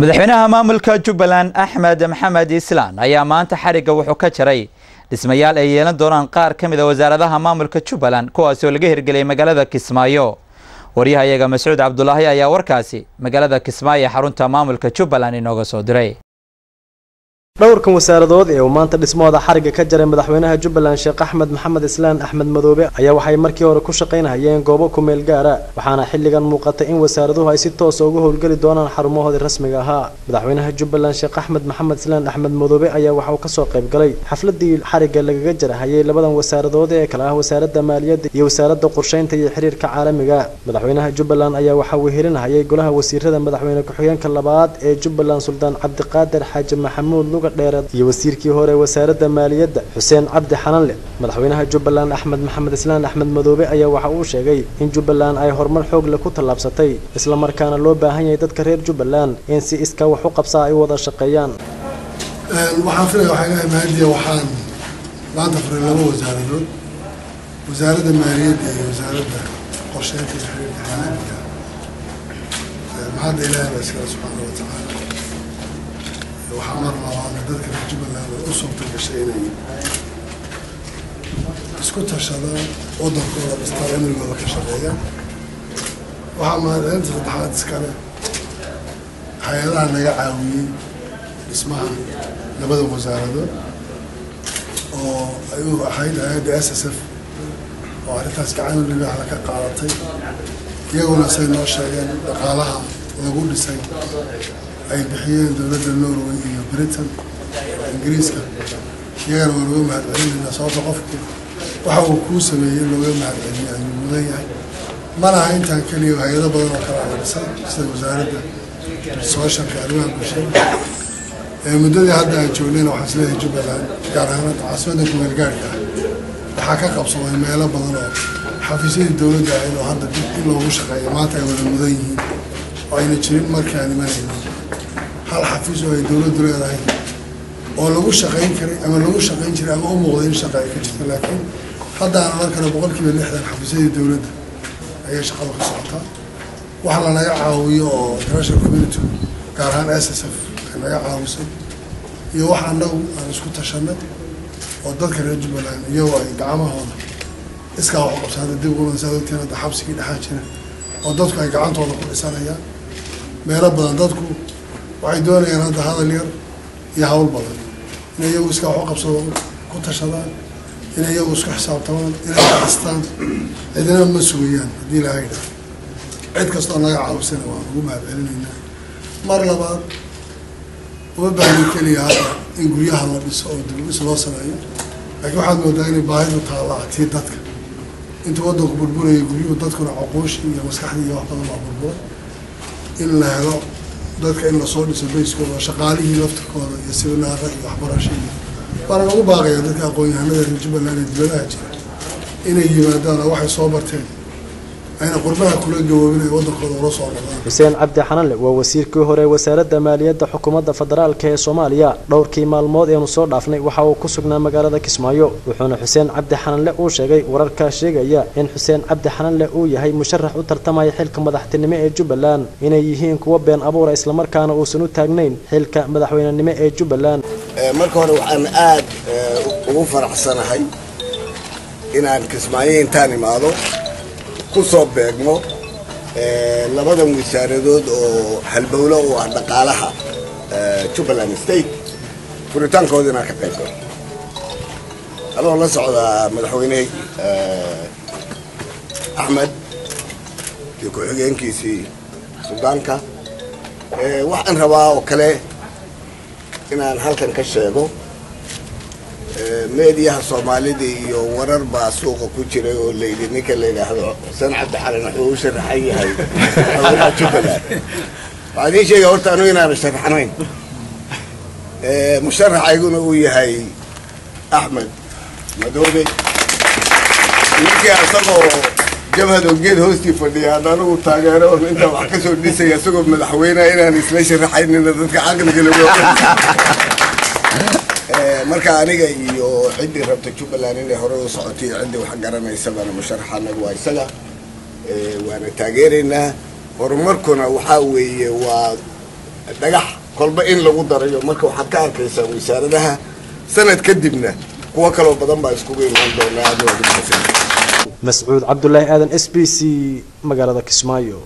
madaxweynaha maamulka jubbaland axmed maxamed islaan ayaa maanta xarigga wuxuu ka jaray dhismayaal ay yeelan doonaan qaar ka mid a wasaaradaha maamulka jubbaland kuwaasi oo laga hirgeliyay magaalada kismaayo. Waryahayaga mascuud cabdulaahi ayaa warkaasi magaalada kismaayo ee xarunta maamulka jubbaland inooga soo diray dhowrkan wasaaradood ee uu maanta dhismahooda xarigga ka jaray madaxweynaha jubbaland sheekh axmed maxamed islaan axmed madoobe ayaa waxay markii hore ku shaqaynahayeen goobo kumeel gaara waxaana xilligan muuqatay in wasaaraduhu ay si toosa uga howlgeli doonaan xarumahoodii rasmiga ahaa. Madaxweynaha jubbaland sheekh axmed maxamed islaan axmed madoobe ayaa waxa uu ka soo qayb galay xafladii xarigga lagaga jarahayay labadan wasaaradood ee kale ah wasaaradda maaliyadda iyo wasaaradda qorsheynta iyo xiriirka caalamiga. Madaxweynaha jubbaland ayaa waxa uu helinahayay golaha wasiirada madaxweyne ku-xigeenka labaad ee jubbaland suldaan cabdiqaadir xaaji maxamuud luga dheereed iyo wasiirkii hore wasaaradda maaliyadda xuseen cabdi xananle madaxweynaha jubbaland axmed maxamed islaan axmed madoobe ayaa waxa uu sheegay in jubbaland ay horumar xoog leh ku tallaabsatay islamarkaana loo baahan yahay dadka reer jubbaland in si iskaa wax u qabsaa ay wada shaqeeyaan. Waxaan filaya waxaa ilahay mahadiya waxaan maanta furay laba wasaaradood wasaaradda maaliyadda iyo wasaaradda qorsheynta xiriirka caalamiga mahadda ilahay baa iskale subxaana wa tacaala waxaa mar labaadna dadka reer jubbaland ay u suurta gashay inay isku tashadaan waddankooda dhistaan amnigooda ka shaqeeyaan waxaa mahadcelinta saddexaad iskale hay'adaha naga caawiyey dhismaha labada wasaaradood oo ay u ahayd hay'adda s s f oo arrintaas gacan libaaxda ka qaadatay iyaguna say noo sheegeen dhaqaalaha lagu dhisay ay bixiyeen dowladda norway iyo britain ingiriiska iyagana waa looga mahadcelinayna sababta qofku waxa uu kuu sameeyey looga mahadceliya ayuu mudan yahay. Malaha intaan keliya hay'ado badan oo kale la dhisay sida wasaaradda sooshalka arrimaha bulshada. Muddadii hadda aan joognayna waxaan is leeyahay jubbaland gaar ahaan caasimadda kumeel gaarhka ah waxaa ka qabsamay meelo badan oo xafiisyadii dowladda ahayd oo hadda dib in loogu shaqeeyo maanta ay wada mudan yihiin. Oo ayna jirin markii aan imanayno hal xafiis oo ay dowladdu leedahay oo lagu shaqayn karay ama lagu shaqayn jiray ama u muuqday in shaqa ay ka jirta laakiin hadda aan karo boqolkiiba lixdan xafiisyadii dowladda ayay shaqadu ka socotaa wax lanaga caawiyo oo international community gaar ahaan s s f ay naga caawisay iyo wax annagu aan isku tashanay oo dadka reer jubbaland iyagoo ay gacmahooda iskaa wax qabsaada dib ugu saa ogtiin hadda xabsigii dhexaa jira oo dadku ay gacantooda ku dhisanayaan meelo badan dadku waxay doonayaan hadda hadal yar iyo hawl badan. Inay iyagu iskaa wax u qabsado ku tashadaan inay iyagu isku xisaabtamaan inay kaxistaan cidina ma sugayaan haddii laha yidhaah cid kastoo naga caawisana waan ugu mahadcelinaynaa. Mar labaad uma baahni keliya hadda in guryaha la dhiso oo dibdhis loo sameeyo. Laakiin waxaad moodaa inay baahidu taallaa tii dadka. Intuu waddanku burburayay guryuhu dadkuna cuquushii iyo maskaxdii iyo wax badan baa burburay. In la helo dadka in la soo dhiso bayskooda oo shaqaalihii laftirkooda iyo siminaara iyo waxbarasho waana lagu baaqaya dadka aqoon-yahanada reer jubbaland ee dibadaha jira inay yimaadaan oo waxay soo barteen ayna qurbaha kula gaboobin ay waddankooda ula soo noqdaan xuseen cabdi xananle waa wasiirkii hore wasaaradda maaliyadda xukuumadda federaalka ee soomaaliya. Dhowrkii maalmood eenu soo dhaafnay waxa uu ku sugnaa magaalada kismaayo wuxuuna xuseen cabdi xananle uu sheegay wararkaa sheegaya in xuseen cabdi xananle uu yahay musharax u tartamaya xilka madaxtinimo ee jubbaland. Inay yihiin kuwo been abuura islamarkaana uusan u taagnayn xilka madaxweynenimo ee jubbaland. Marka hore waxaan aad ugu faraxsanahay inaan kismaayo intaan imaado ku soo beegno labadan wasaaradood oo halbowlo u ah dhaqaalaha jubbaland state furitaankooda inaan ka qayb galo. Anoo la socdaa madaxweyne axmed iyo ku-xigeenkiisii suldaanka waxaan rabaa oo kale inaan halkan ka sheego meediyaha soomaalida iyo warar baa suuqa ku jiray oo layidhi la yidhaahdo xuseen cabdi wuxuu u sharaxan yahay. Madaxweynaha jubbaland sheegaya horta anu inaana sharaxnayn musharaxayguna uu yahay axmed madoobe. Ninkii asagoo jabhado geed hoostii fadhiya hadda anagu taageero on intaa wax ka soo dhisaya isagoo madaxweyneha inaan isla sharaxaynina dadka caqliga marka aniga iyo ciddii rabta jubbaland inay hore u socotay ciddii wax garanaysabana musharaxa anagu waa isaga. Waana taageeraynaa horumarkuna waxaa weeye waa dhagax kolba in lagu darayo. Marka waxaad ka arkaysaa wasaaradaha sanad kadibna kuwo kaloo badan baa iskugu imaan doonaa. Mascuud cabdulaahi aadan s b c magaalada kismaayo